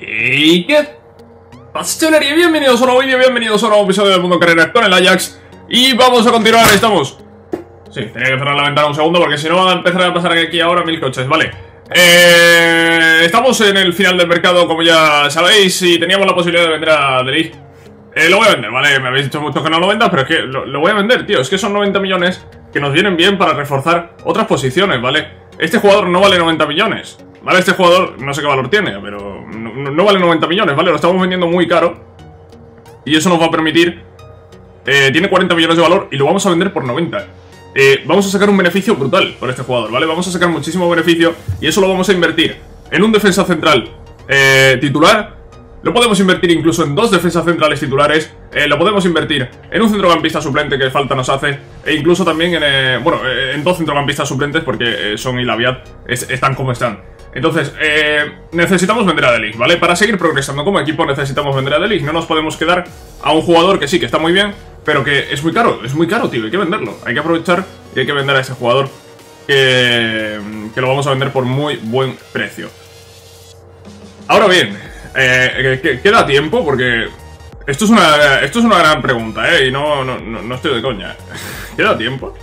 ¿Y qué pastelería? Bienvenidos a un nuevo vídeo, bienvenidos a un nuevo episodio del Mundo Carrera con el Ajax. Y vamos a continuar, estamos. Sí, tenía que cerrar la ventana un segundo porque si no van a empezar a pasar aquí ahora mil coches, vale. Eh, Estamos en el final del mercado, como ya sabéis Y teníamos la posibilidad de vender a Deli eh, Lo voy a vender, vale, me habéis dicho mucho que no lo venda Pero es que lo voy a vender, tío. Es que son 90 millones que nos vienen bien para reforzar otras posiciones, ¿vale? Este jugador no vale 90 millones Vale, este jugador no sé qué valor tiene, pero no, vale 90 millones, ¿vale? Lo estamos vendiendo muy caro. Y eso nos va a permitir... Eh, tiene 40 millones de valor y lo vamos a vender por 90. Eh, vamos a sacar un beneficio brutal por este jugador, ¿vale? Vamos a sacar muchísimo beneficio y eso lo vamos a invertir en un defensa central eh, titular lo podemos invertir incluso en dos defensas centrales titulares. Eh, lo podemos invertir en un centrocampista suplente que falta nos hace. E incluso también en, eh, bueno, en dos centrocampistas suplentes porque Son y Laviat están como están. Entonces, necesitamos vender a Delig, ¿vale? Para seguir progresando como equipo necesitamos vender a Delig. No nos podemos quedar a un jugador que sí, que está muy bien, pero que es muy caro. Es muy caro, tío. Hay que venderlo. Hay que aprovechar y hay que vender a ese jugador que, lo vamos a vender por muy buen precio. Ahora bien, eh, ¿Queda tiempo? Porque esto es una esto es una gran pregunta, ¿eh? Y no, no, no estoy de coña. ¿Queda tiempo?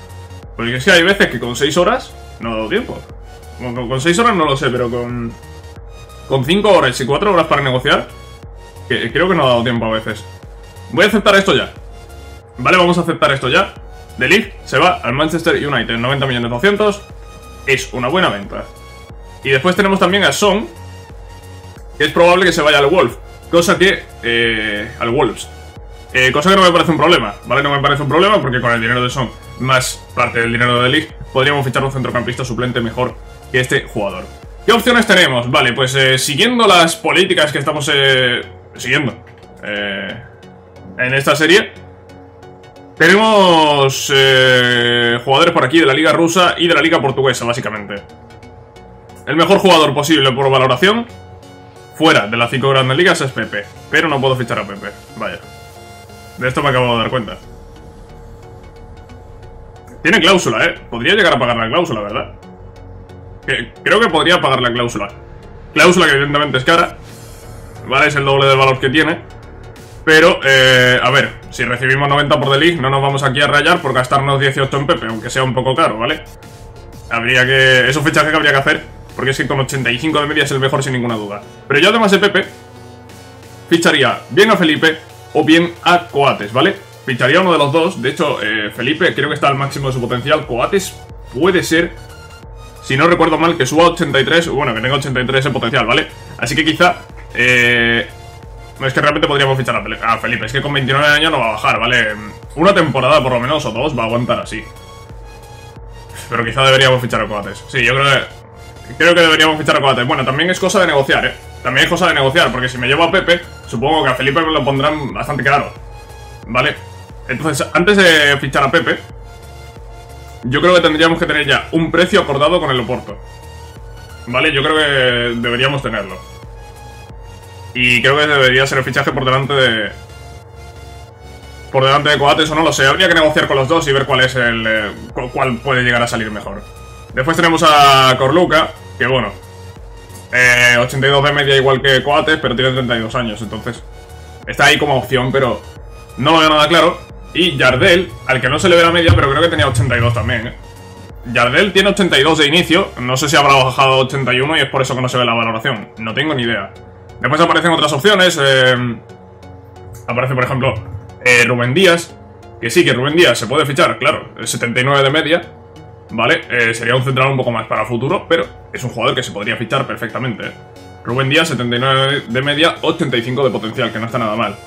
Porque es que hay veces que con 6 horas no dado tiempo. Con, 6 horas no lo sé, pero con... Con 5 horas y 4 horas para negociar, que, creo que no ha dado tiempo a veces. Voy a aceptar esto ya. Vale, vamos a aceptar esto ya. De League se va al Manchester United, 90 millones 200. Es una buena venta. Y después tenemos también a Son, es probable que se vaya al Wolf. Cosa que... Eh, al Wolves. Eh, cosa que no me parece un problema, ¿vale? No me parece un problema porque con el dinero de Son más parte del dinero de League podríamos fichar un centrocampista suplente mejor que este jugador. ¿Qué opciones tenemos? Vale, pues eh, siguiendo las políticas que estamos eh, siguiendo en esta serie, tenemos jugadores por aquí de la liga rusa y de la liga portuguesa, básicamente. El mejor jugador posible por valoración fuera de las cinco grandes ligas es Pepe. Pero no puedo fichar a Pepe. Vaya. De esto me acabo de dar cuenta. Tiene cláusula, ¿eh? Podría llegar a pagar la cláusula, ¿verdad? Creo que podría pagar la cláusula. Cláusula que evidentemente es cara. ¿Vale? Es el doble del valor que tiene. Pero, eh, a ver, si recibimos 90 por The no nos vamos aquí a rayar por gastarnos 18 en Pepe, aunque sea un poco caro, ¿vale? Habría que... Es un fichaje que habría que hacer porque es que con 85 de media es el mejor sin ninguna duda. Pero yo además de Pepe, ficharía bien a Felipe o bien a Coates, ¿vale? Ficharía uno de los dos. De hecho, eh, Felipe creo que está al máximo de su potencial. Coates puede ser, si no recuerdo mal, que suba a 83. Bueno, que tenga 83 en potencial, ¿vale? Así que quizá... Eh, es que realmente podríamos fichar a Felipe. Es que con 29 años no va a bajar, ¿vale? Una temporada por lo menos o dos va a aguantar así. Pero quizá deberíamos fichar a Coates. Sí, yo creo que Creo que deberíamos fichar a Coates. Bueno, también es cosa de negociar, ¿eh? También es cosa de negociar, porque si me llevo a Pepe, supongo que a Felipe me lo pondrán bastante caro. ¿Vale? Entonces, antes de fichar a Pepe, yo creo que tendríamos que tener ya un precio acordado con el Oporto. ¿Vale? Yo creo que deberíamos tenerlo. Y creo que debería ser el fichaje por delante de... Por delante de Coates o no lo sé. Habría que negociar con los dos y ver cuál es el... Eh, cuál puede llegar a salir mejor. Después tenemos a Corluca, que bueno, 82 eh, de media igual que Coates, pero tiene 32 años, entonces está ahí como opción, pero no lo veo nada claro. Y Yardel, al que no se le ve la media, pero creo que tenía 82 también, ¿eh? Yardel tiene 82 de inicio, no sé si habrá bajado a 81 y es por eso que no se ve la valoración, no tengo ni idea. Después aparecen otras opciones, eh, aparece por ejemplo eh, Rubén Díaz, que sí, que Rubén Díaz se puede fichar, claro, 79 de media, ¿vale? Eh, sería un central un poco más para futuro, pero es un jugador que se podría fichar perfectamente. Rubén Díaz, 79 de media, 85 de potencial, que no está nada mal.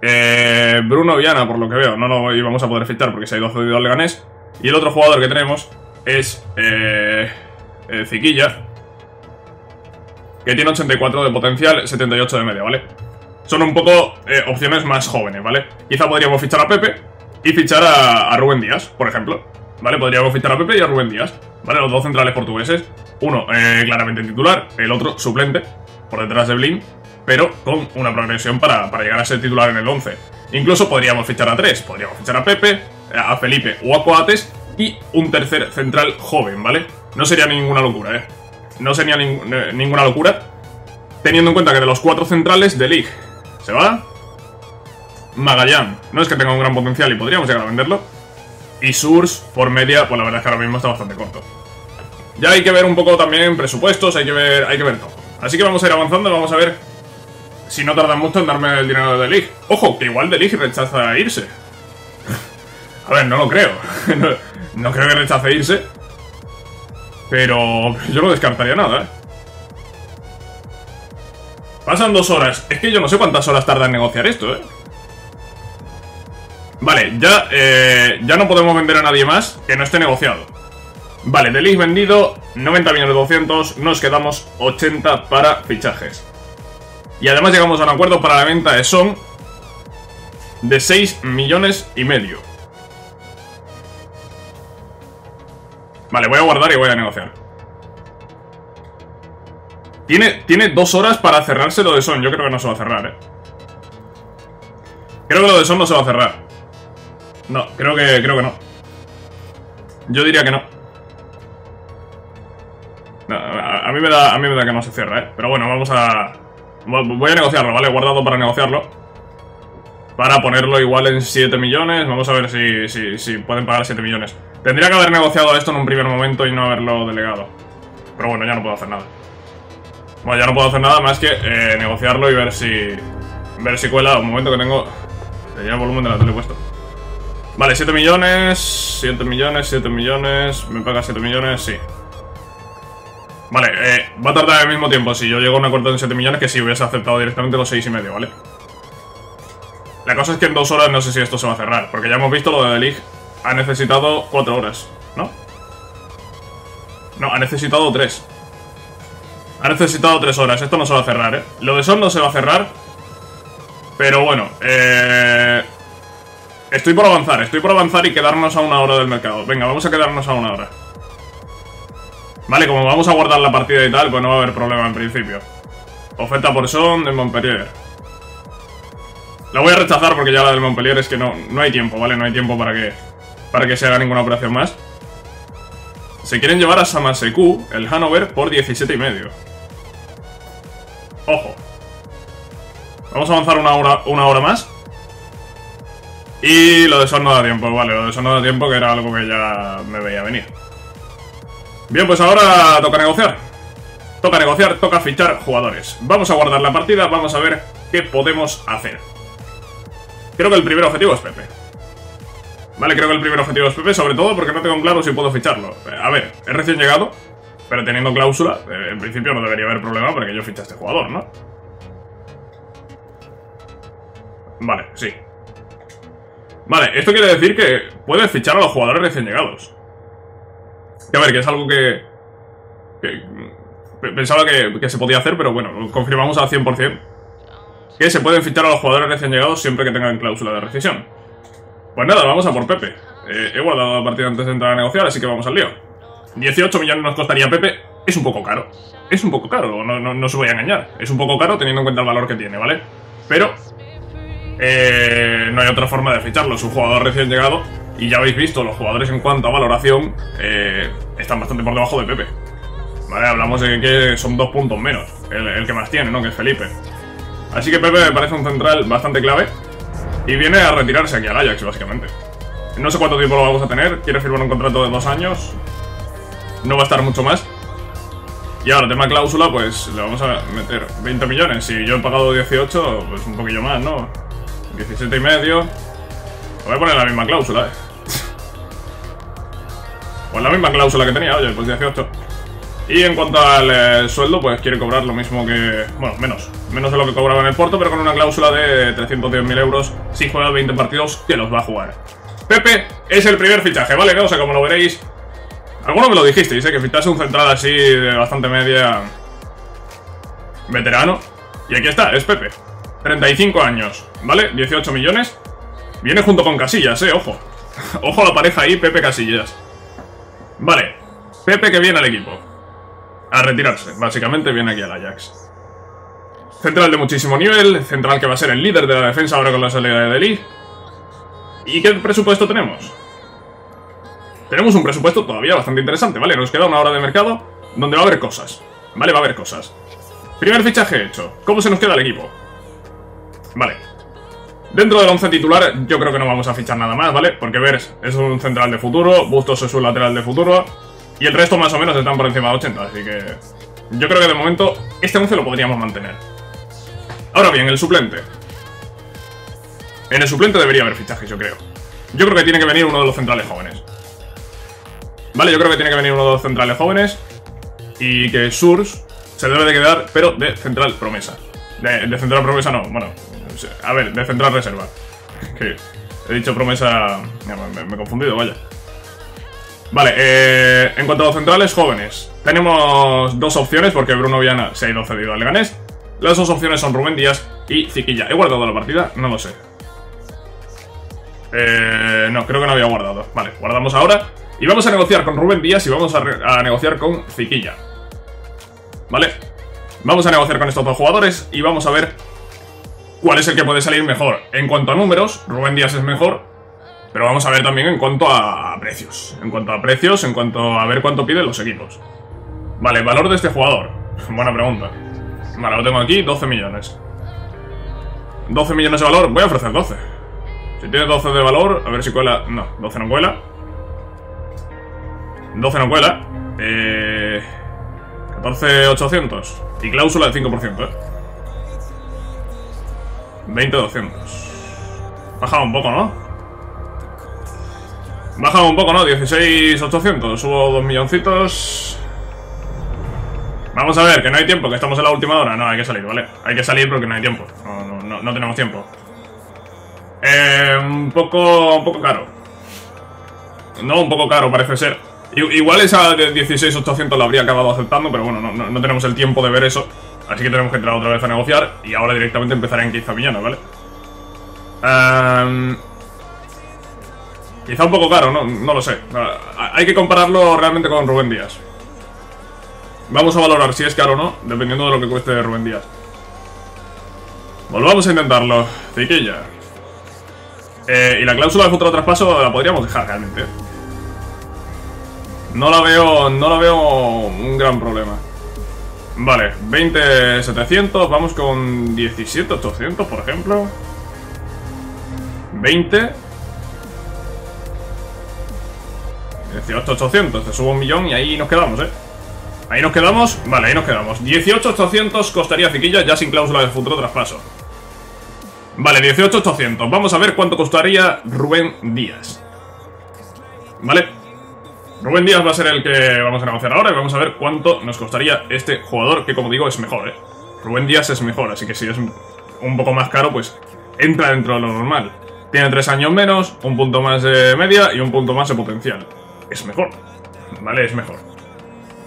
Eh, Bruno Viana, por lo que veo, no lo íbamos a poder fichar porque se ha ido cedido al Leganés. Y el otro jugador que tenemos es eh, Ziquilla, que tiene 84 de potencial, 78 de media, ¿vale? Son un poco opciones más jóvenes, ¿vale? Quizá podríamos fichar a Pepe y fichar a Rubén Díaz, por ejemplo. ¿Vale? Podríamos fichar a Pepe y a Rubén Díaz. ¿Vale? Los dos centrales portugueses. Uno eh, claramente titular, el otro suplente, por detrás de Blin, pero con una progresión para, llegar a ser titular en el 11. Incluso podríamos fichar a tres. Podríamos fichar a Pepe, a Felipe o a Coates y un tercer central joven, ¿vale? No sería ninguna locura, ¿eh? No sería ninguna locura. Teniendo en cuenta que de los cuatro centrales, de League se va. Magallán, no es que tenga un gran potencial y podríamos llegar a venderlo. Y Surs, por media, pues la verdad es que ahora mismo está bastante corto. Ya hay que ver un poco también presupuestos, hay que ver, hay que ver todo. Así que vamos a ir avanzando, vamos a ver si no tardan mucho en darme el dinero de League. Ojo, que igual de League rechaza irse. A ver, no lo creo. no, creo que rechace irse. Pero yo no descartaría nada, ¿eh? Pasan dos horas. Es que yo no sé cuántas horas tarda en negociar esto, ¿eh? Vale, ya, eh, ya no podemos vender a nadie más que no esté negociado. Vale, de vendido, 90 millones 200, nos quedamos 80 para fichajes. Y además llegamos a un acuerdo para la venta de Son de 6 millones y medio. Vale, voy a guardar y voy a negociar. Tiene, tiene dos horas para cerrarse lo de Son. Yo creo que no se va a cerrar, eh. Creo que lo de Son no se va a cerrar. No, creo que, creo que no. Yo diría que no. a, mí me da, a mí me da que no se cierra, eh. Pero bueno, vamos a... Voy a negociarlo, ¿vale? Guardado para negociarlo. Para ponerlo igual en 7 millones. Vamos a ver si, si, si pueden pagar 7 millones. Tendría que haber negociado esto en un primer momento y no haberlo delegado. Pero bueno, ya no puedo hacer nada. Bueno, ya no puedo hacer nada más que eh, negociarlo y ver si... Ver si cuela. Un momento que tengo... Tenía el volumen de la tele puesto. Vale, 7 millones, 7 millones, 7 millones... ¿Me paga 7 millones? Sí. Vale, eh, va a tardar el mismo tiempo si yo llego a un acuerdo de 7 millones que si hubiese aceptado directamente los 6 y medio, ¿vale? La cosa es que en dos horas no sé si esto se va a cerrar, porque ya hemos visto lo de The. Ha necesitado 4 horas, ¿no? No, ha necesitado 3. Ha necesitado tres horas. Esto no se va a cerrar, ¿eh? Lo de Son no se va a cerrar. Pero bueno, eh... Estoy por avanzar, estoy por avanzar y quedarnos a una hora del mercado. Venga, vamos a quedarnos a una hora. Vale, como vamos a guardar la partida y tal, pues no va a haber problema en principio. Oferta por Son de Montpellier. La voy a rechazar porque ya la del Montpellier es que no, no hay tiempo, ¿vale? No hay tiempo para que, para que se haga ninguna operación más. Se quieren llevar a Samaseku, el Hanover, por 17 y medio. Ojo. Vamos a avanzar una hora, una hora más. Y lo de Son no da tiempo, vale, lo de Son no da tiempo, que era algo que ya me veía venir. Bien, pues ahora toca negociar. Toca negociar, toca fichar jugadores. Vamos a guardar la partida, vamos a ver qué podemos hacer. Creo que el primer objetivo es Pepe. Vale, creo que el primer objetivo es Pepe, sobre todo porque no tengo claro si puedo ficharlo. Eh, a ver, es recién llegado, pero teniendo cláusula, eh, en principio no debería haber problema porque yo fiché a este jugador, ¿no? Vale, sí. Vale, esto quiere decir que puedes fichar a los jugadores recién llegados. Que a ver, que es algo que... pensaba que, que, se podía hacer, pero bueno, lo confirmamos al 100%. Que se pueden fichar a los jugadores recién llegados siempre que tengan cláusula de rescisión. Pues nada, vamos a por Pepe. Eh, he guardado la partida antes de entrar a negociar, así que vamos al lío. 18 millones nos costaría Pepe. Es un poco caro. Es un poco caro, no, no, no os voy a engañar. Es un poco caro teniendo en cuenta el valor que tiene, ¿vale? Pero eh, no hay otra forma de ficharlo. Es un jugador recién llegado. Y ya habéis visto, los jugadores en cuanto a valoración eh, están bastante por debajo de Pepe. Vale, hablamos de que son dos puntos menos. El, el, que más tiene, ¿no? Que es Felipe. Así que Pepe me parece un central bastante clave. Y viene a retirarse aquí al Ajax, básicamente. No sé cuánto tiempo lo vamos a tener. Quiere firmar un contrato de dos años. No va a estar mucho más. Y ahora, tema cláusula, pues le vamos a meter 20 millones. Si yo he pagado 18, pues un poquillo más, ¿no? 17 y medio. Voy a poner la misma cláusula, eh. Pues la misma cláusula que tenía, oye, pues 18. Y en cuanto al eh, sueldo, pues quiere cobrar lo mismo que... Bueno, menos. Menos de lo que cobraba en el Porto, pero con una cláusula de 310.000 euros si juega 20 partidos que los va a jugar. Pepe es el primer fichaje, ¿vale? O sea, como lo veréis... Alguno me lo dijisteis, ¿eh? Que fichase un central así de bastante media... Veterano. Y aquí está, es Pepe. 35 años, ¿vale? 18 millones. Viene junto con Casillas, ¿eh? Ojo. Ojo a la pareja ahí, Pepe Casillas. Vale. Pepe que viene al equipo a retirarse. Básicamente viene aquí al Ajax. Central de muchísimo nivel, central que va a ser el líder de la defensa ahora con la salida de Deli. ¿Y qué presupuesto tenemos? Tenemos un presupuesto todavía bastante interesante, ¿vale? Nos queda una hora de mercado donde va a haber cosas, ¿vale? Va a haber cosas. Primer fichaje hecho. ¿Cómo se nos queda el equipo? Vale. Dentro del 11 titular yo creo que no vamos a fichar nada más, ¿vale? Porque Vers es un central de futuro, Bustos es un lateral de futuro y el resto más o menos están por encima de 80, así que... Yo creo que de momento este 11 lo podríamos mantener. Ahora bien, el suplente. En el suplente debería haber fichajes, yo creo. Yo creo que tiene que venir uno de los centrales jóvenes. Vale, yo creo que tiene que venir uno de los centrales jóvenes y que Surs se debe de quedar, pero de central promesa. De, central promesa no, bueno, a ver, de central reserva. Que he dicho promesa... Me, me he confundido, vaya. Vale, eh, en cuanto a los centrales jóvenes, tenemos dos opciones porque Bruno Viana se ha ido cedido al Leganés. Las dos opciones son Rubén Díaz y Ziquilla. ¿He guardado la partida? No lo sé. Eh, no, creo que no había guardado. Vale, guardamos ahora. Y vamos a negociar con Rubén Díaz y vamos a, negociar con Ziquilla. ¿Vale? Vamos a negociar con estos dos jugadores y vamos a ver cuál es el que puede salir mejor. En cuanto a números, Rubén Díaz es mejor, pero vamos a ver también en cuanto a precios. En cuanto a precios, en cuanto a ver cuánto piden los equipos. Vale, valor de este jugador. Buena pregunta. Vale, lo tengo aquí, 12 millones. 12 millones de valor, voy a ofrecer 12. Si tiene 12 de valor, a ver si cuela... No, 12 no cuela. 12 no cuela. Eh... 14,800. Y cláusula de 5%, ¿eh? 20,200. Baja un poco, ¿no? Baja un poco, ¿no? 16,800. Subo 2 milloncitos. Vamos a ver, que no hay tiempo, que estamos en la última hora. No, hay que salir, ¿vale? Hay que salir porque no hay tiempo. No, no, no, tenemos tiempo. Eh, un poco, un poco caro. No, un poco caro parece ser. Igual esa de 16.800 la habría acabado aceptando, pero bueno, no, tenemos el tiempo de ver eso. Así que tenemos que entrar otra vez a negociar y ahora directamente empezaré en 15 millones, ¿vale? Em, quizá un poco caro, no, no lo sé. Hay que compararlo realmente con Rubén Díaz. Vamos a valorar si es caro o no, dependiendo de lo que cueste Rubén Díaz. Volvamos a intentarlo. Ciquilla. Eh, y la cláusula de futuro traspaso la podríamos dejar realmente. No la veo, no la veo un gran problema. Vale, 20.700, vamos con 17.800, por ejemplo. 20. 18.800, te subo un millón y ahí nos quedamos, ¿eh? Ahí nos quedamos, vale, ahí nos quedamos 18.800 costaría Ciquilla ya sin cláusula de futuro traspaso Vale, 18.800 Vamos a ver cuánto costaría Rubén Díaz Vale Rubén Díaz va a ser el que vamos a negociar ahora y vamos a ver cuánto nos costaría este jugador, que como digo es mejor, ¿eh? Rubén Díaz es mejor, así que si es un poco más caro, pues entra dentro de lo normal. Tiene tres años menos, un punto más de media y un punto más de potencial. Es mejor, ¿vale? Es mejor.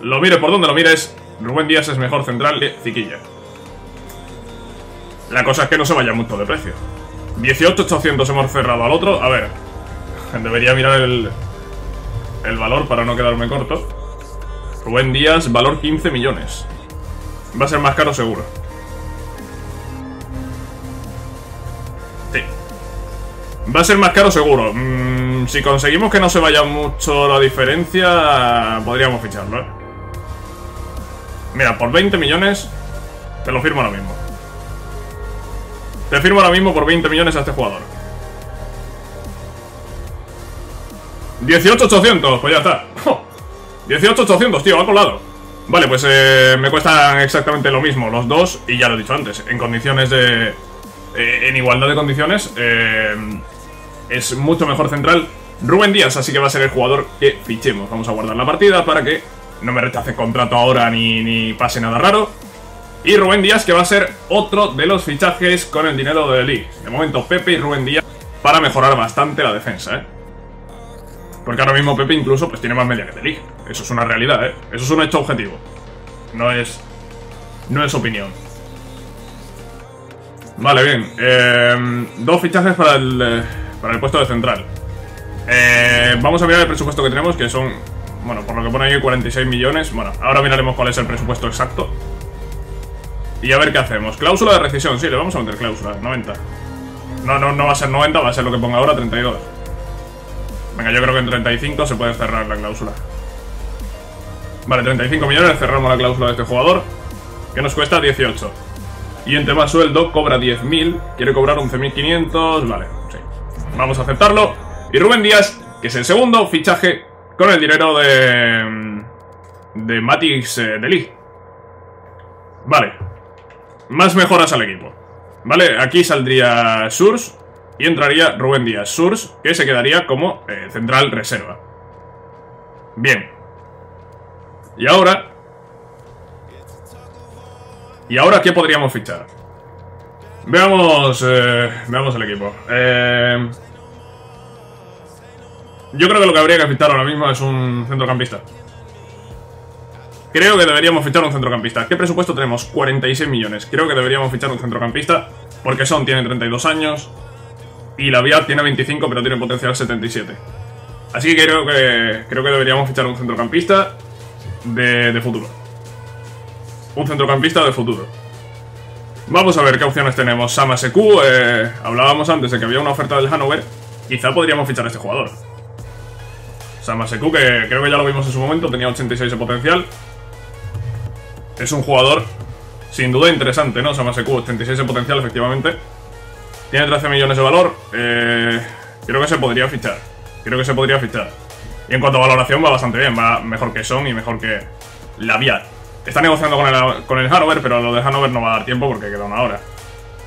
Lo mire por donde lo mires, Rubén Díaz es mejor central que Ziquilla. La cosa es que no se vaya mucho de precio. 18.800 hemos cerrado al otro. A ver, debería mirar el, el valor para no quedarme corto. Rubén Díaz, valor 15 millones. Va a ser más caro seguro. Sí. Va a ser más caro seguro. Mm, si conseguimos que no se vaya mucho la diferencia, podríamos ficharlo, ¿eh? Mira, por 20 millones te lo firmo ahora mismo. Te firmo ahora mismo por 20 millones a este jugador. 18.800, pues ya está. 18.800, tío, ha colado Vale, pues eh, me cuestan exactamente lo mismo los dos Y ya lo he dicho antes, en condiciones de... Eh, en igualdad de condiciones eh, Es mucho mejor central Rubén Díaz, así que va a ser el jugador que fichemos. Vamos a guardar la partida para que no me rechace contrato ahora ni, ni pase nada raro. Y Rubén Díaz, que va a ser otro de los fichajes con el dinero de Lee. De momento, Pepe y Rubén Díaz para mejorar bastante la defensa, ¿eh? Porque ahora mismo Pepe incluso pues tiene más media que Delic. Eso es una realidad, ¿eh? Eso es un hecho objetivo. No es... No es opinión. Vale, bien. Eh, dos fichajes para el, eh, para el puesto de central. Eh, vamos a mirar el presupuesto que tenemos, que son... Bueno, por lo que pone ahí 46 millones. Bueno, ahora miraremos cuál es el presupuesto exacto. Y a ver qué hacemos. Cláusula de rescisión, sí, le vamos a meter cláusula, 90. No, no, no va a ser 90, va a ser lo que ponga ahora, 32. Venga, yo creo que en 35 se puede cerrar la cláusula. Vale, 35 millones, cerramos la cláusula de este jugador. que nos cuesta 18. Y en tema sueldo cobra 10.000, quiere cobrar 11.500, vale, sí. Vamos a aceptarlo. Y Rubén Díaz, que es el segundo fichaje con el dinero de... De Matix eh, Vale. Más mejoras al equipo. Vale, aquí saldría Surs y entraría Rubén Díaz. Surs, que se quedaría como eh, central reserva. Bien. Y ahora... ¿Y ahora qué podríamos fichar? Veamos... Eh, veamos el equipo. Eh, yo creo que lo que habría que fichar ahora mismo es un centrocampista. Creo que deberíamos fichar un centrocampista. ¿Qué presupuesto tenemos? 46 millones. Creo que deberíamos fichar un centrocampista. Porque Son tiene 32 años. Y la Vía tiene 25, pero tiene potencial 77. Así que creo que, creo que deberíamos fichar un centrocampista de, futuro. Un centrocampista de futuro. Vamos a ver qué opciones tenemos. Sama eh, hablábamos antes de que había una oferta del Hanover. Quizá podríamos fichar este jugador. Samaseku, que creo que ya lo vimos en su momento, tenía 86 de potencial. Es un jugador sin duda interesante, ¿no? Samaseku, 86 de potencial, efectivamente. Tiene 13 millones de valor. Eh, creo que se podría fichar. Creo que se podría fichar. Y en cuanto a valoración va bastante bien. Va mejor que Son y mejor que Laviat. Está negociando con el, con el Hanover, pero lo de Hanover no va a dar tiempo porque queda una hora.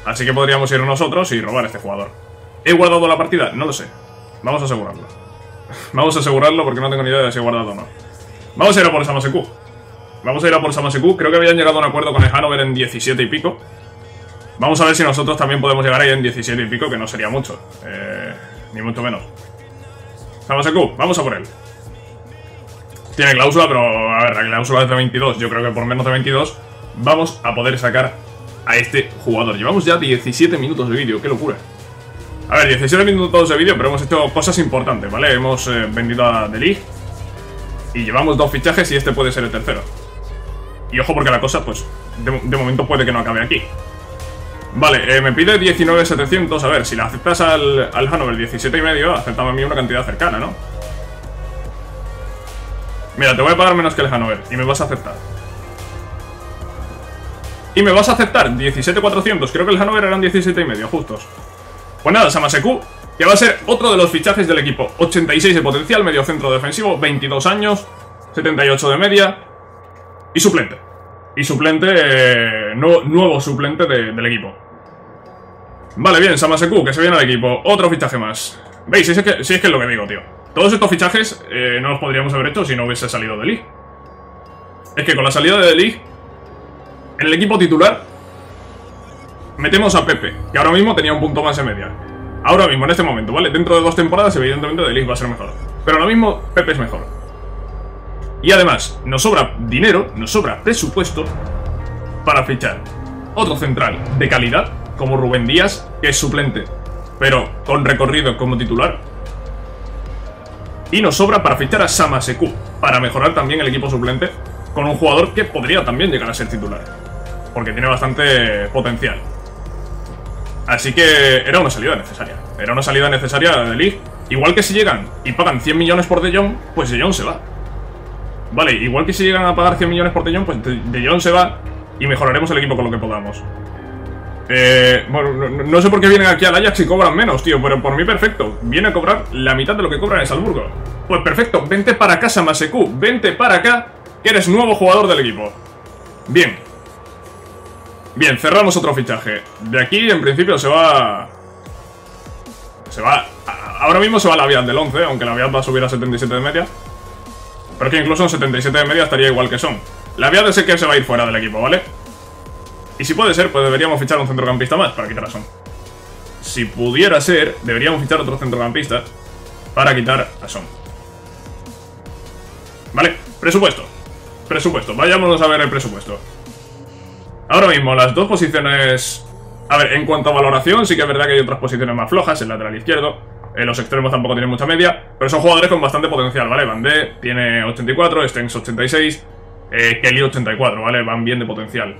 Así que podríamos ir nosotros y robar a este jugador. ¿He guardado la partida? No lo sé. Vamos a asegurarlo. Vamos a asegurarlo porque no tengo ni idea de si he guardado o no. Vamos a ir a por Samaseku. Vamos a ir a por Samaseku. Creo que habían llegado a un acuerdo con el Hanover en 17 y pico. Vamos a ver si nosotros también podemos llegar ahí en 17 y pico, que no sería mucho. Eh, ni mucho menos. Samaseku, vamos a por él. Tiene cláusula, pero a ver, la cláusula es de 22. Yo creo que por menos de 22 vamos a poder sacar a este jugador. Llevamos ya 17 minutos de vídeo, qué locura. A ver, 17 minutos de vídeo, pero hemos hecho cosas importantes, ¿vale? Hemos eh, vendido a The y llevamos dos fichajes y este puede ser el tercero. Y ojo porque la cosa, pues, de, momento puede que no acabe aquí. Vale, eh, me pide 19.700, a ver, si la aceptas al, al Hanover 17,5, aceptame a mí una cantidad cercana, ¿no? Mira, te voy a pagar menos que el Hanover y me vas a aceptar. Y me vas a aceptar 17.400, creo que el Hanover eran 17,5, justos. Pues nada, Samaseku, que va a ser otro de los fichajes del equipo. 86 de potencial, medio centro defensivo, 22 años, 78 de media y suplente. Y suplente, eh, nuevo suplente del equipo. Vale, bien, Samaseku, que se viene al equipo. Otro fichaje más. ¿Veis? Si es que, si es, que es lo que digo, tío. Todos estos fichajes eh, no los podríamos haber hecho si no hubiese salido de. Es que con la salida de League, en el equipo titular metemos a Pepe, que ahora mismo tenía un punto más de media. Ahora mismo, en este momento, ¿vale? Dentro de dos temporadas, evidentemente, Delic va a ser mejor. Pero ahora mismo, Pepe es mejor. Y además, nos sobra dinero, nos sobra presupuesto para fichar otro central de calidad, como Rubén Díaz, que es suplente, pero con recorrido como titular. Y nos sobra para fichar a Samaseku, para mejorar también el equipo suplente, con un jugador que podría también llegar a ser titular. Porque tiene bastante potencial. Así que era una salida necesaria. Era una salida necesaria de League. Igual que si llegan y pagan 100 millones por De Jong, pues De Jong se va. Vale, igual que si llegan a pagar 100 millones por De Jong, pues De Jong se va y mejoraremos el equipo con lo que podamos. Eh, bueno, no, sé por qué vienen aquí al Ajax y cobran menos, tío, pero por mí perfecto. Viene a cobrar la mitad de lo que cobran en Salzburgo. Pues perfecto, vente para casa, Maseku, vente para acá, que eres nuevo jugador del equipo. Bien, Bien, cerramos otro fichaje. De aquí, en principio, se va... Se va... Ahora mismo se va la Viad del 11, aunque la Viad va a subir a 77 de media. Pero que incluso en 77 de media estaría igual que son. La Viad es que se va a ir fuera del equipo, ¿vale? Y si puede ser, pues deberíamos fichar un centrocampista más para quitar a Son. Si pudiera ser, deberíamos fichar otro centrocampista para quitar a Son. ¿Vale? Presupuesto. Presupuesto. Vayámonos a ver el presupuesto. Ahora mismo, las dos posiciones... A ver, en cuanto a valoración, sí que es verdad que hay otras posiciones más flojas, el lateral izquierdo, los extremos tampoco tienen mucha media, pero son jugadores con bastante potencial, ¿vale? Van D tiene 84, Stengs 86, eh, Kelly 84, ¿vale? Van bien de potencial.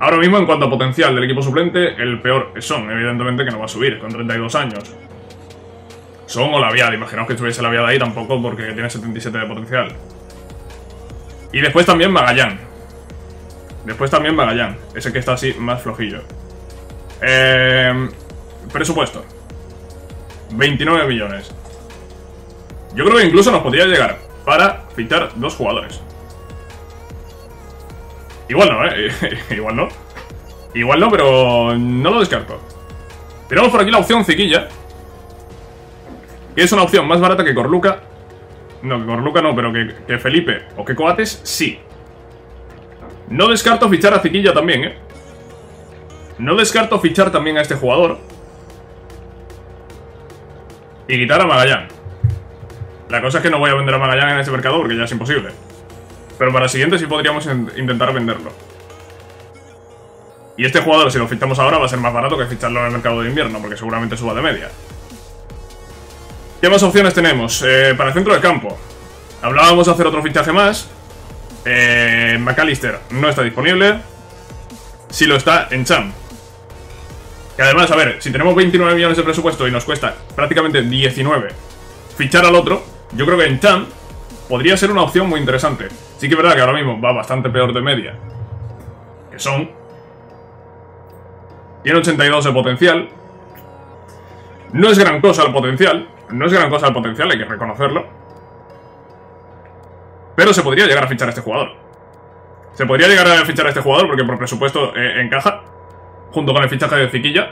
Ahora mismo, en cuanto a potencial del equipo suplente, el peor es Son, evidentemente que no va a subir, con 32 años. Son o la Viad, imaginaos que estuviese la Viad ahí tampoco porque tiene 77 de potencial. Y después también Magallán, Después también Magallán, ese que está así más flojillo. Eh, presupuesto. 29 millones. Yo creo que incluso nos podría llegar para fichar dos jugadores. Igual no, ¿eh? Igual no. Igual no, pero no lo descarto. Tenemos por aquí la opción Ciquilla. Que es una opción más barata que Corluca. No, que Corluca no, pero que, que Felipe o que Coates, sí. No descarto fichar a Ciquilla también, ¿eh? No descarto fichar también a este jugador. Y quitar a Magallán. La cosa es que no voy a vender a Magallán en este mercado porque ya es imposible. Pero para el siguiente sí podríamos intentar venderlo. Y este jugador, si lo fichamos ahora, va a ser más barato que ficharlo en el mercado de invierno, porque seguramente suba de media. ¿Qué más opciones tenemos? Eh, para el centro del campo. Hablábamos de hacer otro fichaje más. Eh, McAllister no está disponible. Si lo está, en Cham. Que además, a ver, si tenemos 29 millones de presupuesto y nos cuesta prácticamente 19 fichar al otro, yo creo que en Cham podría ser una opción muy interesante. Sí que es verdad que ahora mismo va bastante peor de media. Que son... Tiene 82 de potencial. No es gran cosa el potencial. No es gran cosa el potencial, hay que reconocerlo. Pero se podría llegar a fichar a este jugador. Se podría llegar a fichar a este jugador porque por presupuesto eh, encaja. Junto con el fichaje de Ziquilla.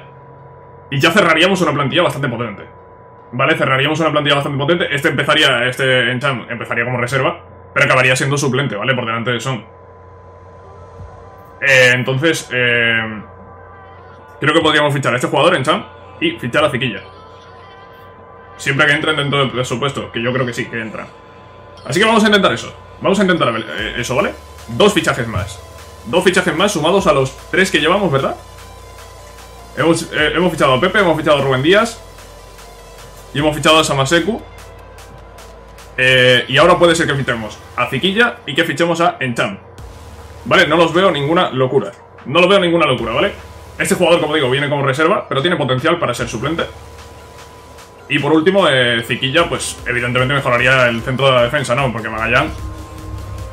Y ya cerraríamos una plantilla bastante potente. ¿Vale? Cerraríamos una plantilla bastante potente. Este empezaría, este Encham empezaría como reserva. Pero acabaría siendo suplente, ¿vale? Por delante de Son. Eh, entonces, eh, creo que podríamos fichar a este jugador, Encham, y fichar a Ziquilla. Siempre que entren dentro del presupuesto, que yo creo que sí, que entran. Así que vamos a intentar eso. Vamos a intentar eh, eso, ¿vale? Dos fichajes más. Dos fichajes más sumados a los tres que llevamos, ¿verdad? Hemos, eh, hemos fichado a Pepe, hemos fichado a Rubén Díaz. Y hemos fichado a Samaseku. Eh, y ahora puede ser que fichemos a Ziquilla y que fichemos a Encham. ¿Vale? No los veo ninguna locura. No lo veo ninguna locura, ¿vale? Este jugador, como digo, viene como reserva, pero tiene potencial para ser suplente. Y por último, eh, Ziquilla, pues evidentemente mejoraría el centro de la defensa, ¿no? Porque Magallán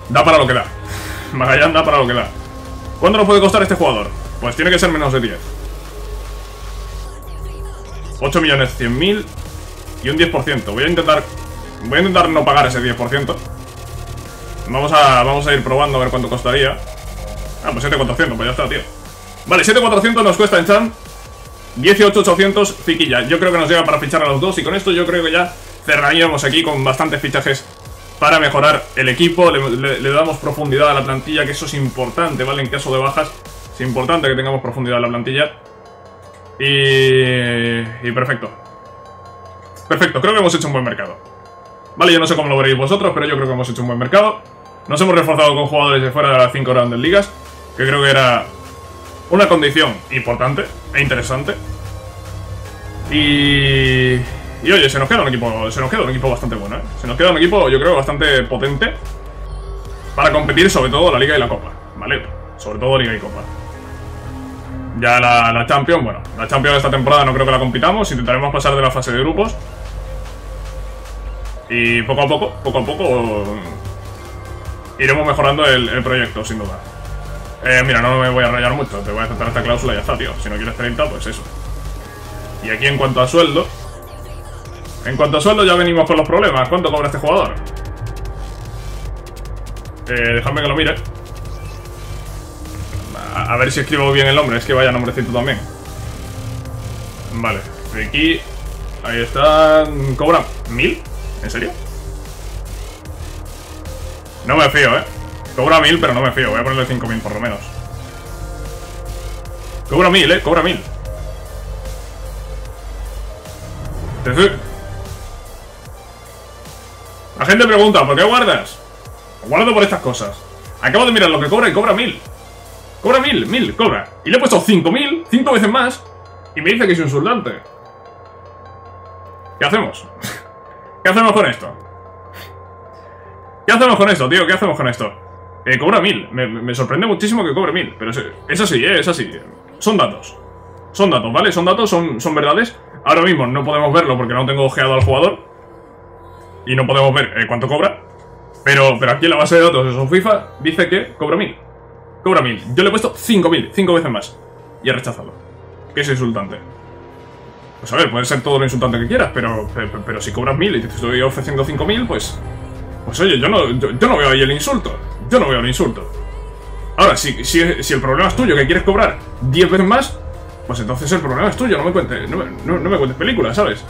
da para lo que da. Magallán da para lo que da. ¿Cuánto nos puede costar este jugador? Pues tiene que ser menos de 10. 8 millones 100 mil y un 10%. Voy a intentar voy a intentar no pagar ese 10%. Vamos a, vamos a ir probando a ver cuánto costaría. Ah, pues 7400, pues ya está, tío. Vale, 7400 nos cuesta en Chan. 18800 Fiquilla. Yo creo que nos llega para fichar a los dos y con esto yo creo que ya cerraríamos aquí con bastantes fichajes para mejorar el equipo. Le, damos profundidad a la plantilla, que eso es importante, ¿vale? En caso de bajas es importante que tengamos profundidad en la plantilla. Y, y perfecto. Perfecto, creo que hemos hecho un buen mercado. Vale, yo no sé cómo lo veréis vosotros, pero yo creo que hemos hecho un buen mercado. Nos hemos reforzado con jugadores de fuera de las 5 grandes ligas, que creo que era una condición importante e interesante. Y... Y oye, se nos queda un equipo, se nos queda un equipo bastante bueno, ¿eh? Se nos queda un equipo, yo creo, bastante potente para competir sobre todo la Liga y la Copa, ¿vale? Sobre todo Liga y Copa. Ya la, la Champions, bueno, la Champions de esta temporada no creo que la compitamos, intentaremos pasar de la fase de grupos. Y poco a poco, poco a poco, iremos mejorando el, proyecto, sin duda. Eh, mira, no me voy a rayar mucho, te voy a aceptar esta cláusula y ya está, tío. Si no quieres 30, pues eso. Y aquí en cuanto a sueldo... En cuanto a sueldo ya venimos con los problemas. ¿Cuánto cobra este jugador? Eh, dejadme que lo mire. A, ver si escribo bien el nombre, es que vaya nombrecito también. Vale, aquí... Ahí está... ¿Cobra mil? ¿En serio? No me fío, ¿eh? Cobra mil, pero no me fío. Voy a ponerle 5000 por lo menos. Cobra mil, eh. Cobra mil. La gente pregunta, ¿por qué guardas? Guardo por estas cosas. Acabo de mirar lo que cobra y cobra mil. Cobra mil, mil, cobra. Y le he puesto 5000, cinco veces más. Y me dice que es un soldante. ¿Qué hacemos? ¿Qué hacemos con esto? ¿Qué hacemos con esto, tío? ¿Qué hacemos con esto? Eh, cobra mil. Me, sorprende muchísimo que cobre mil. Pero es, así, eh, es así. Son datos. Son datos, ¿vale? Son datos, son, son verdades. Ahora mismo no podemos verlo porque no tengo ojeado al jugador. Y no podemos ver eh, cuánto cobra. Pero, pero aquí en la base de datos de su FIFA dice que cobra mil. cobra 1000. Yo le he puesto 5000, 5 veces más. Y he rechazado. Que es insultante. Pues a ver, puede ser todo lo insultante que quieras, pero, pero, si cobras 1000 y te estoy ofreciendo 5000, pues... Pues oye, yo no, yo, no veo ahí el insulto. Yo no veo el insulto. Ahora, si, si, el problema es tuyo, que quieres cobrar 10 veces más, pues entonces el problema es tuyo, no me cuentes, no, no, me cuentes películas, ¿sabes?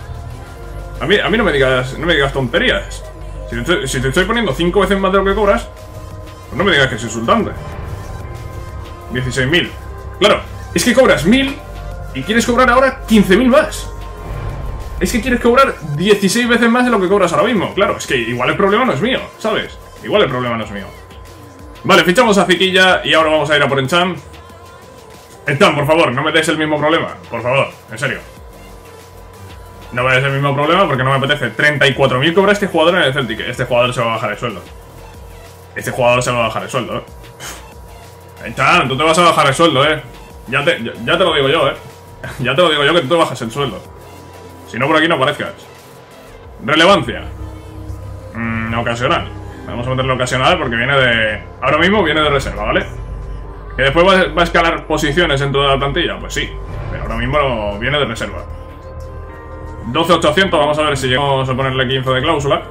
A mí, a mí no me digas, no me digas tonterías. Si te, estoy, poniendo 5 veces más de lo que cobras, pues no me digas que es insultante. 16.000. Claro, es que cobras 1.000 y quieres cobrar ahora 15.000 más. Es que quieres cobrar 16 veces más de lo que cobras ahora mismo. Claro, es que igual el problema no es mío, ¿sabes? Igual el problema no es mío. Vale, fichamos a Ziquilla y ahora vamos a ir a por Encham. Encham, por favor, no me des el mismo problema. Por favor, en serio. No me des el mismo problema porque no me apetece. 34.000 cobra este jugador en el Celtic. Este jugador se va a bajar el sueldo. Este jugador se va a bajar el sueldo, eh. Encham, tú te vas a bajar el sueldo, eh. Ya te, ya, te lo digo yo, eh. ya te lo digo yo que tú te bajas el sueldo. Si no, por aquí no aparezcas. Relevancia. Mm, ocasional. Vamos a meterle ocasional porque viene de... Ahora mismo viene de reserva, ¿vale? ¿Que después va, a escalar posiciones en toda la plantilla? Pues sí, pero ahora mismo viene de reserva. 12.800, vamos a ver si llegamos a ponerle 15 de cláusula.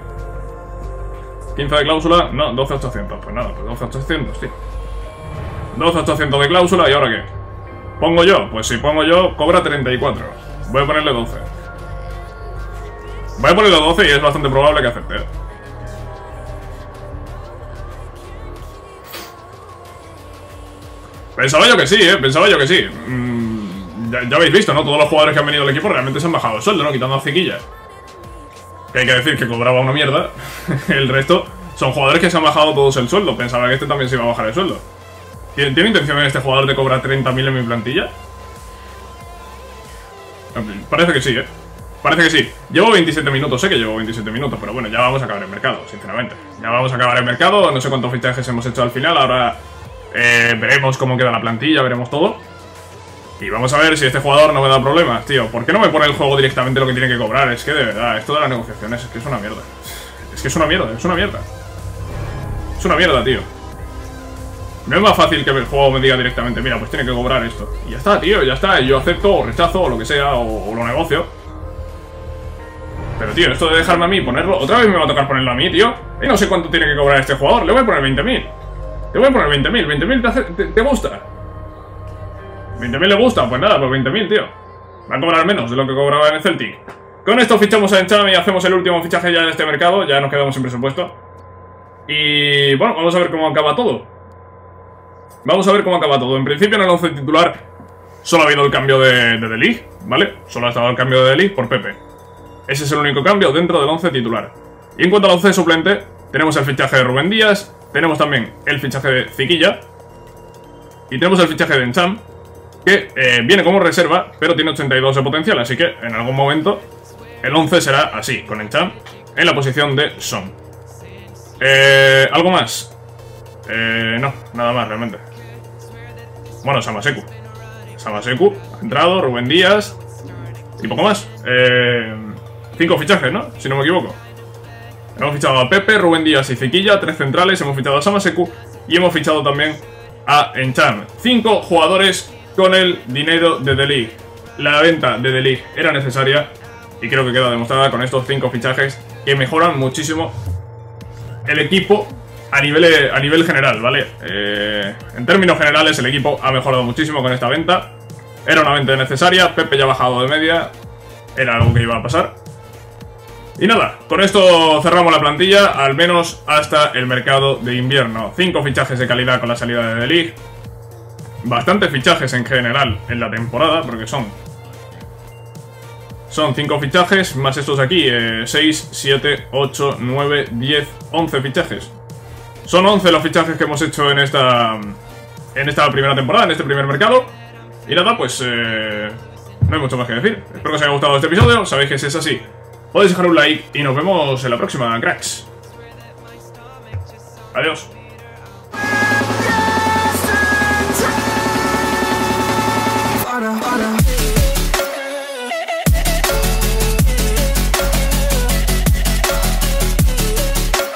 15 de cláusula, no, 12.800, pues nada, pues 12.800, sí. 12.800 de cláusula, ¿y ahora qué? ¿Pongo yo? Pues si pongo yo, cobra 34. Voy a ponerle 12. Voy a ponerle 12 y es bastante probable que acepte. Pensaba yo que sí, ¿eh? Pensaba yo que sí. Mm, ya, habéis visto, ¿no? Todos los jugadores que han venido al equipo realmente se han bajado el sueldo, ¿no? Quitando a Ciquilla. Que hay que decir que cobraba una mierda. el resto son jugadores que se han bajado todos el sueldo. Pensaba que este también se iba a bajar el sueldo. ¿Tiene, intención en este jugador de cobrar 30.000 en mi plantilla? Parece que sí, ¿eh? Parece que sí. Llevo 27 minutos, sé que llevo 27 minutos, pero bueno, ya vamos a acabar el mercado, sinceramente. Ya vamos a acabar el mercado, no sé cuántos fichajes hemos hecho al final, ahora eh, veremos cómo queda la plantilla, veremos todo. Y vamos a ver si este jugador no me da problemas, tío. ¿Por qué no me pone el juego directamente lo que tiene que cobrar? Es que de verdad, esto de las negociaciones es que es una mierda. Es que es una mierda, es una mierda. Es una mierda, tío. No es más fácil que el juego me diga directamente, mira, pues tiene que cobrar esto. Y ya está, tío, ya está. Yo acepto o rechazo o lo que sea, o, lo negocio. Pero, tío, esto de dejarme a mí ponerlo... Otra vez me va a tocar ponerlo a mí, tío. Y no sé cuánto tiene que cobrar este jugador. Le voy a poner 20.000. Te voy a poner 20.000. ¿20.000 te, te, gusta? ¿20.000 le gusta? Pues nada, pues 20.000, tío. Va a cobrar menos de lo que cobraba en el Celtic. Con esto fichamos a Encham y hacemos el último fichaje ya en este mercado. Ya nos quedamos sin presupuesto. Y bueno, vamos a ver cómo acaba todo. Vamos a ver cómo acaba todo. En principio en el 11 titular solo ha habido el cambio de, de ¿vale? Solo ha estado el cambio de League por Pepe. Ese es el único cambio dentro del 11 titular. Y en cuanto al 11 suplente, tenemos el fichaje de Rubén Díaz, tenemos también el fichaje de Ziquilla. Y tenemos el fichaje de Encham, que eh, viene como reserva, pero tiene 82 de potencial, así que en algún momento el 11 será así, con Encham en la posición de Son. Eh, ¿Algo más? Eh, no, nada más realmente. Bueno, Samaseku. Samaseku ha entrado, Rubén Díaz y poco más. Eh, cinco fichajes, ¿no? Si no me equivoco. Hemos fichado a Pepe, Rubén Díaz y Ziquilla, tres centrales, hemos fichado a Samaseku y hemos fichado también a Enchan. Cinco jugadores con el dinero de The League. La venta de The League era necesaria y creo que queda demostrada con estos cinco fichajes que mejoran muchísimo el equipo a nivel, a nivel general, ¿vale? Eh, en términos generales el equipo ha mejorado muchísimo con esta venta. Era una venta necesaria, Pepe ya ha bajado de media, era algo que iba a pasar. Y nada, con esto cerramos la plantilla, al menos hasta el mercado de invierno. Cinco fichajes de calidad con la salida de The League. Bastantes fichajes en general en la temporada, porque son... Son cinco fichajes, más estos aquí, 6, 7, 8, 9, 10, 11 fichajes. Son 11 los fichajes que hemos hecho en esta... En esta primera temporada, en este primer mercado. Y nada, pues... Eh, no hay mucho más que decir. Espero que os haya gustado este episodio. Sabéis que si es así, podéis dejar un like y nos vemos en la próxima, cracks. Adiós.